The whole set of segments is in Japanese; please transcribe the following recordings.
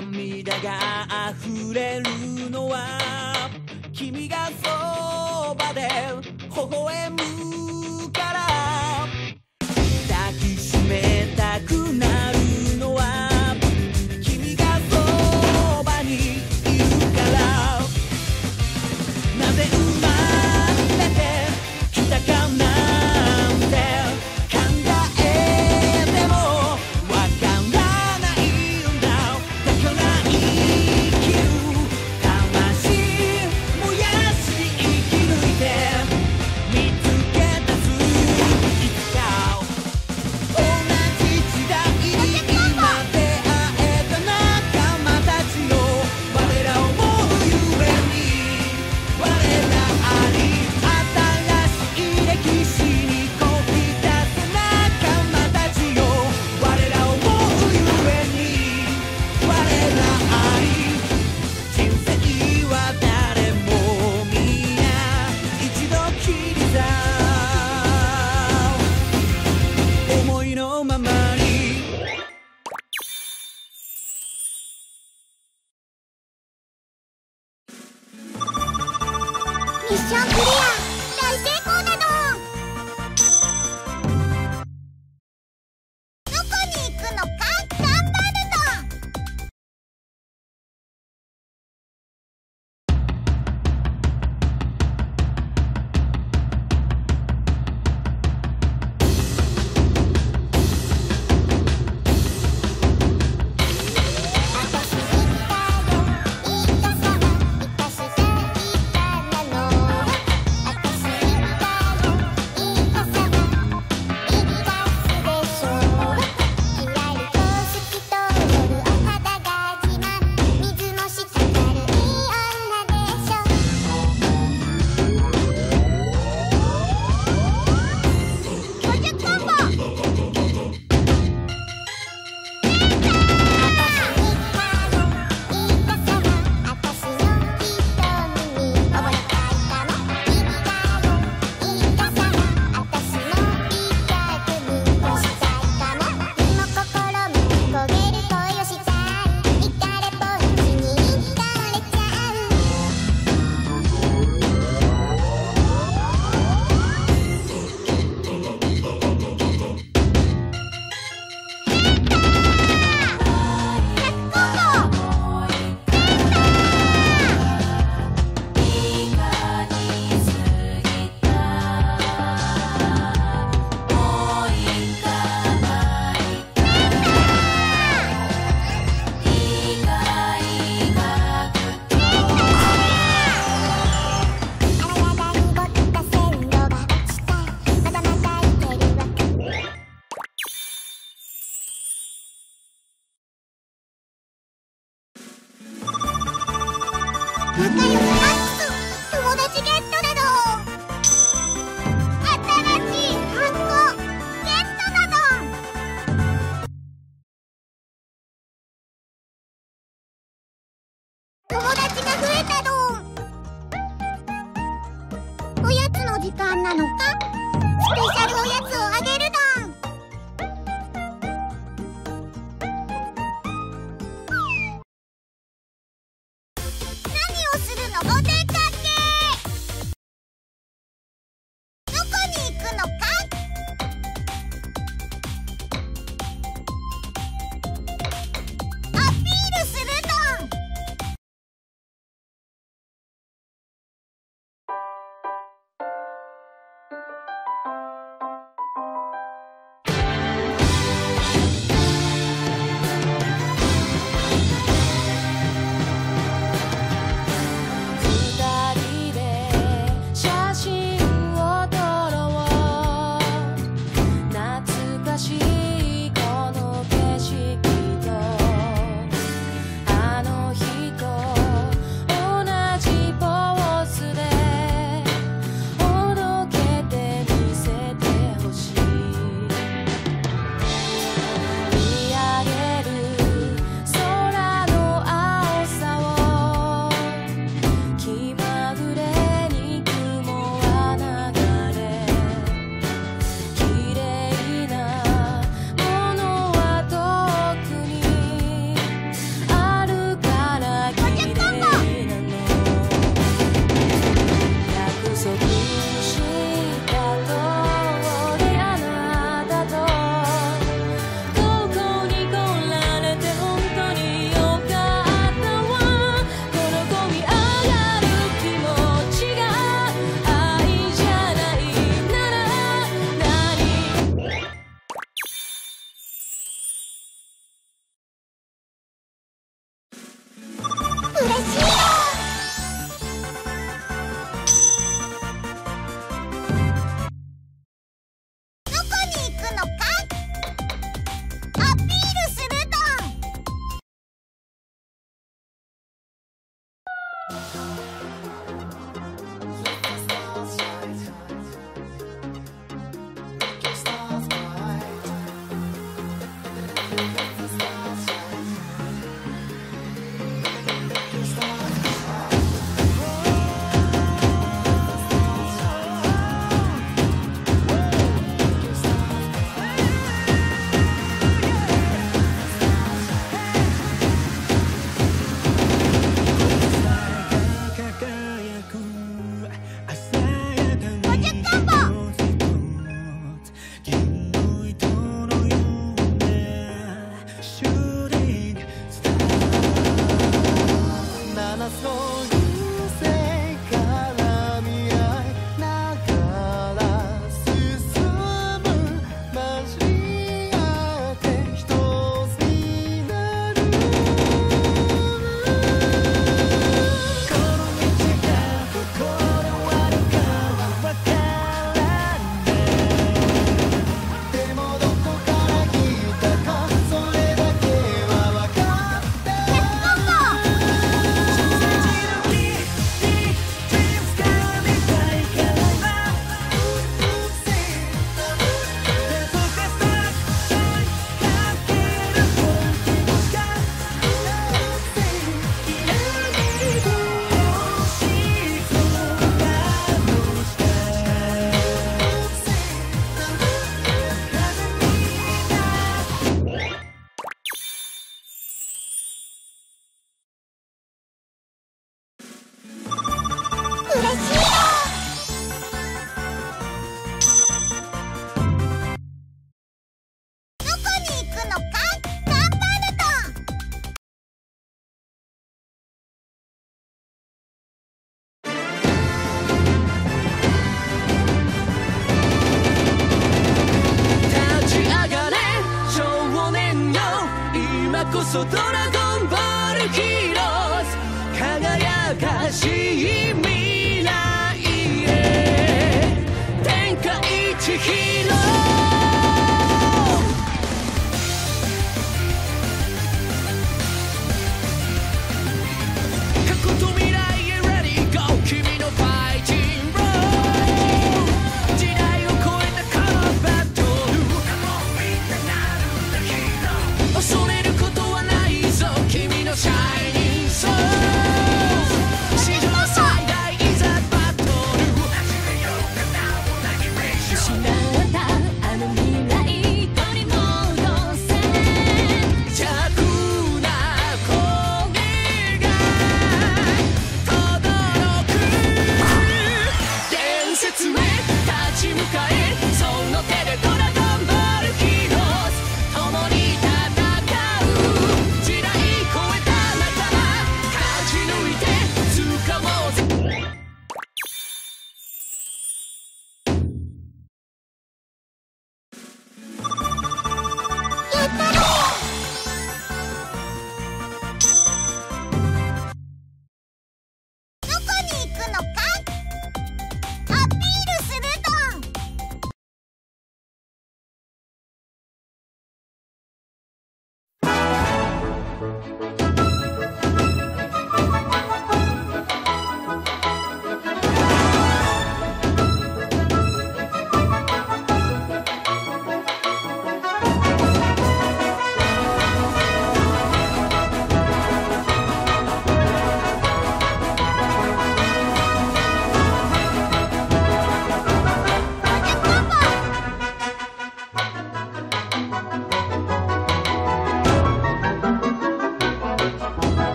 涙が溢れるのは君がそばで微笑む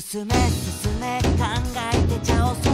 進め進め考えてちゃおそう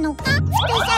のかスペシャル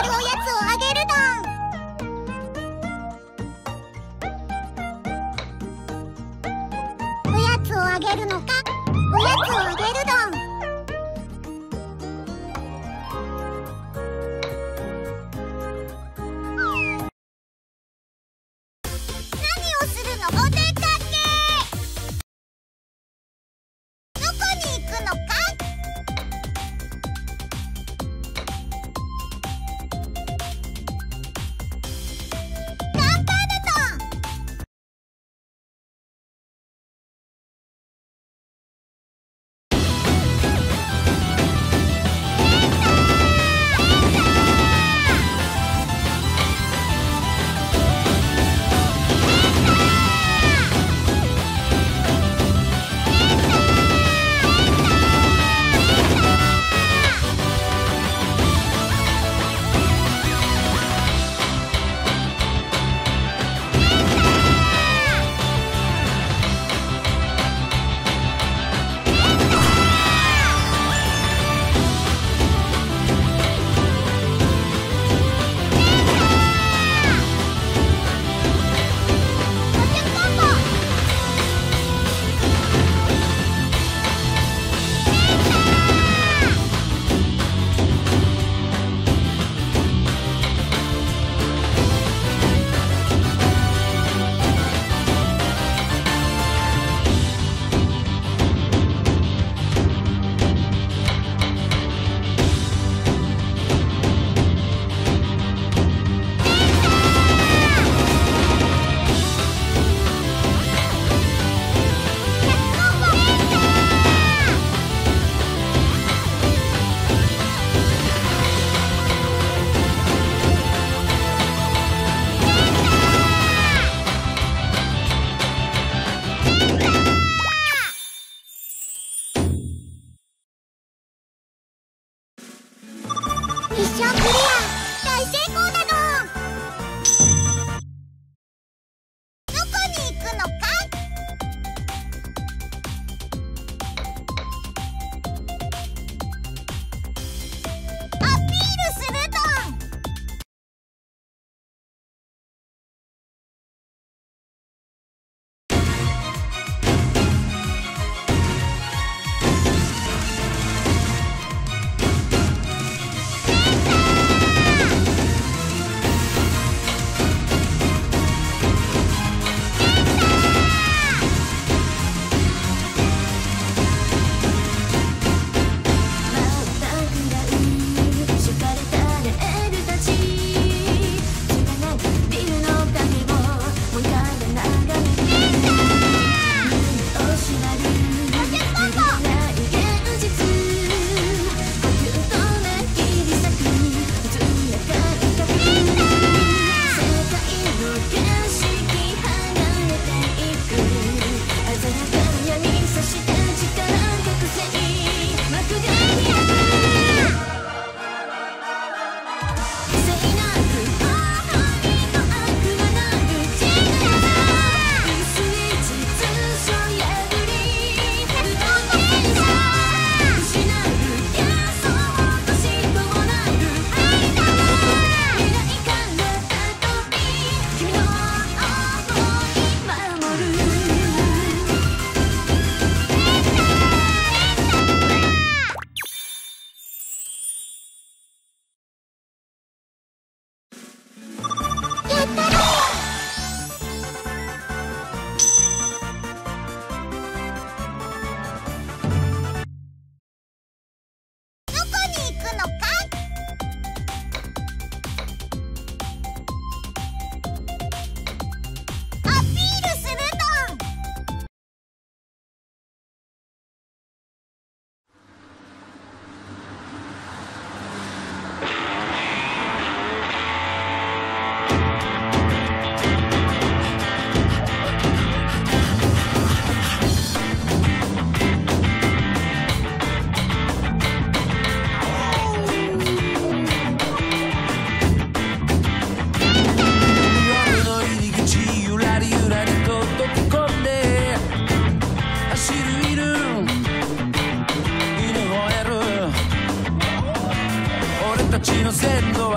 innocent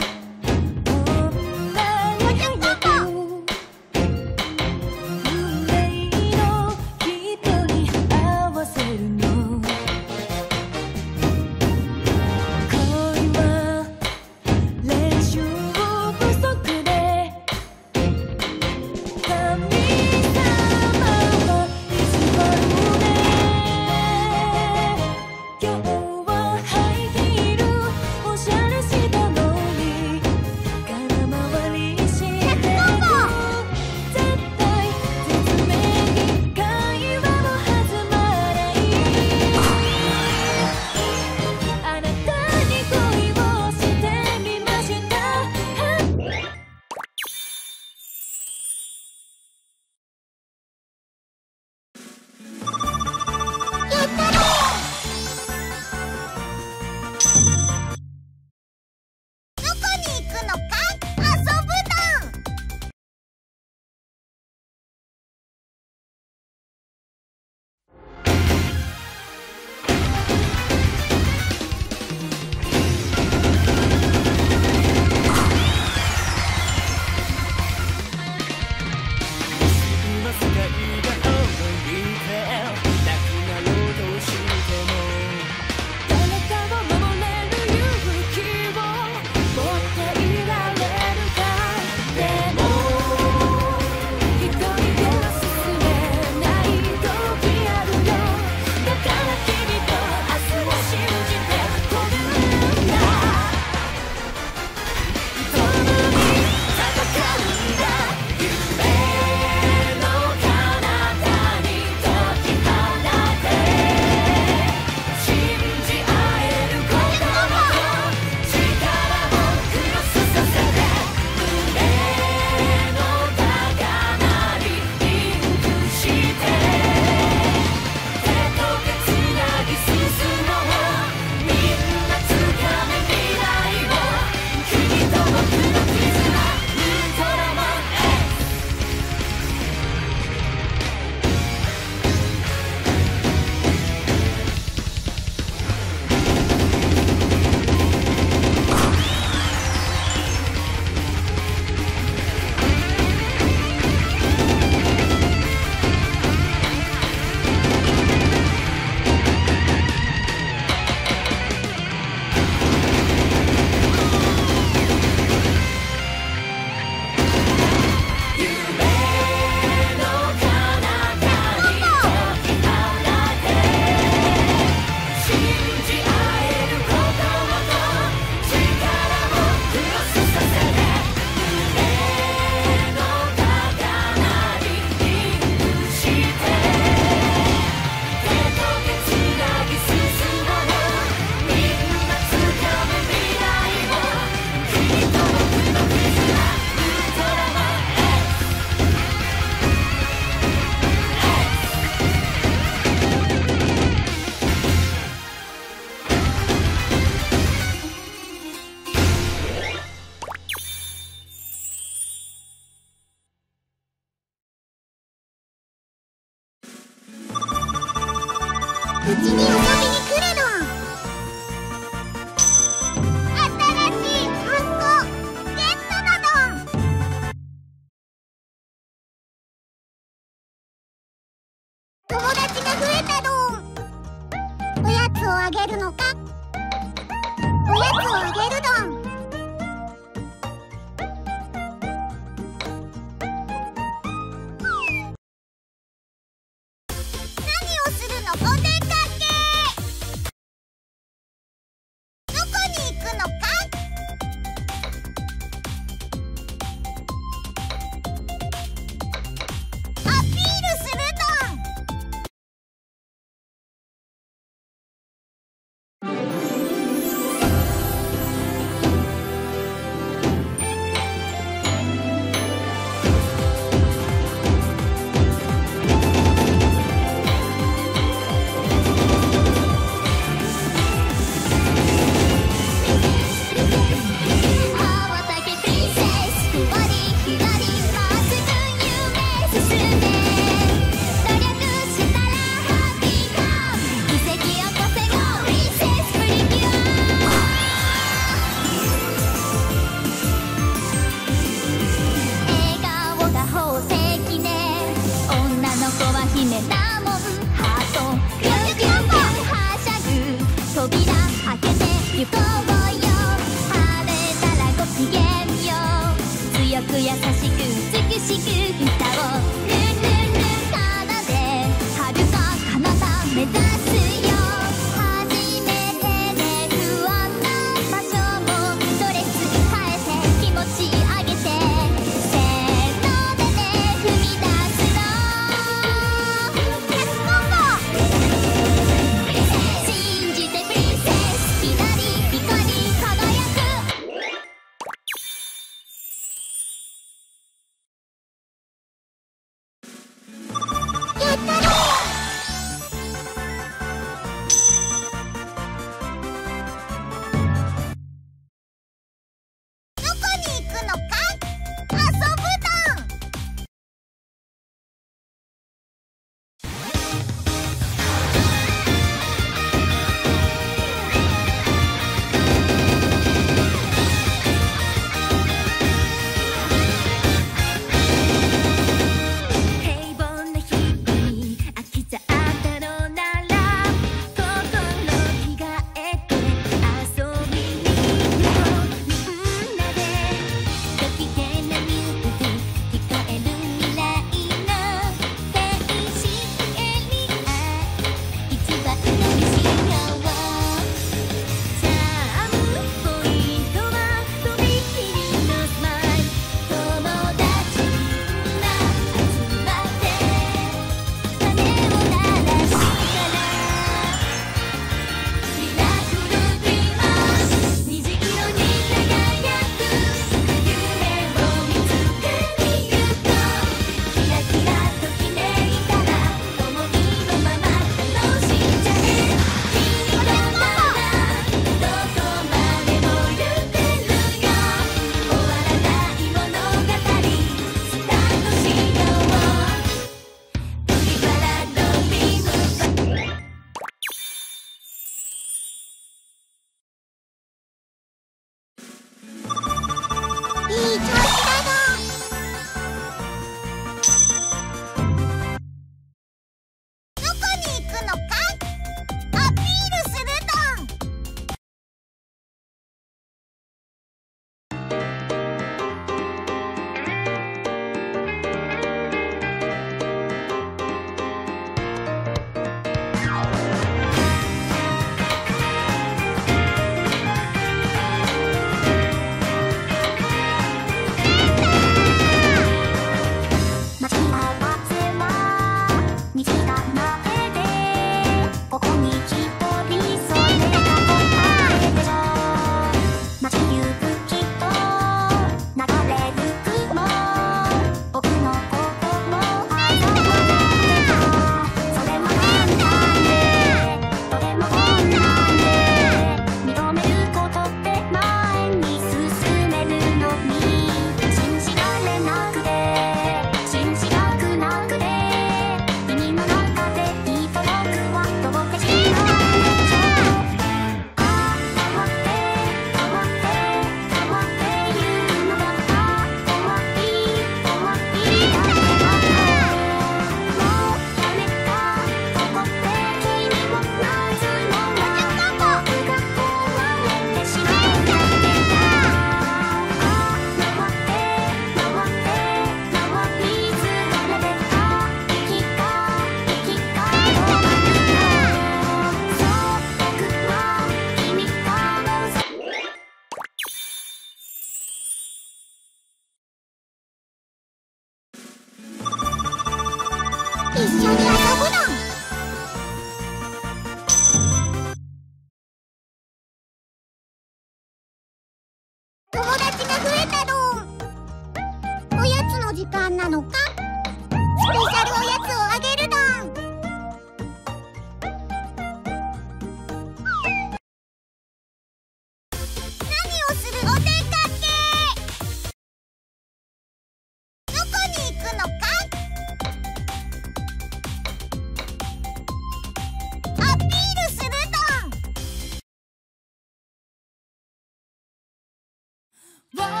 Whoa!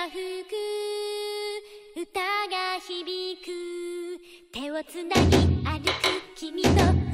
が吹く歌が響く手をつなぎ歩く君と